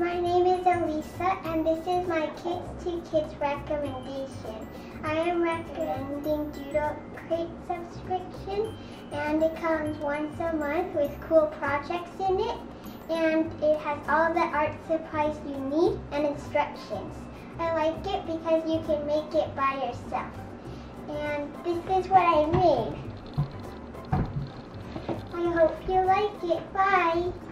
my name is Elisa, and this is my Kids to Kids recommendation. I am recommending Doodle Crate subscription, and it comes once a month with cool projects in it, and it has all the art supplies you need and instructions. I like it because you can make it by yourself. And this is what I made. I hope you like it. Bye.